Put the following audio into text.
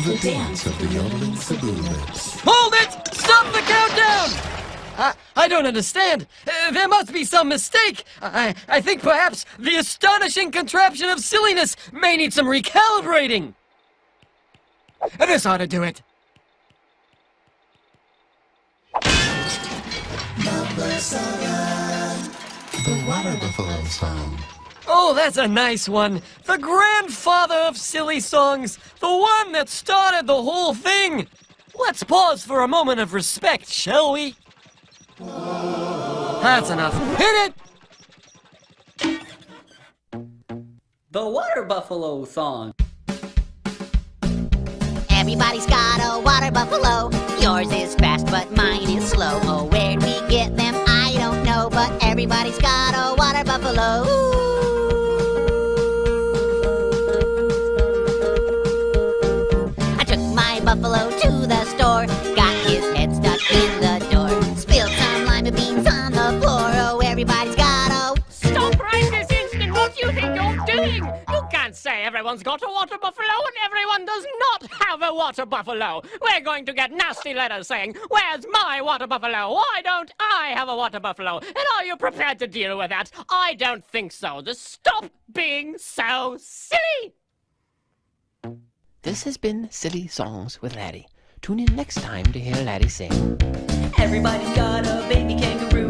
The dance of the yodeling Saboobids. Hold it! Stop the countdown! I, I don't understand. Uh, there must be some mistake. I, I think perhaps the astonishing contraption of silliness may need some recalibrating. This ought to do it. The Water Buffalo Song. Oh, that's a nice one. The grandfather of silly songs. The one that started the whole thing. Let's pause for a moment of respect, shall we? That's enough. Hit it! The Water Buffalo song. Everybody's got a water buffalo. Yours is fast, but mine is slow. Oh, where'd we get them? I don't know, but everybody's got a water buffalo. I everyone's got a water buffalo and everyone does not have a water buffalo. We're going to get nasty letters saying, Where's my water buffalo? Why don't I have a water buffalo? And are you prepared to deal with that? I don't think so. Just stop being so silly! This has been Silly Songs with Laddie. Tune in next time to hear Laddie sing. Everybody's got a baby kangaroo.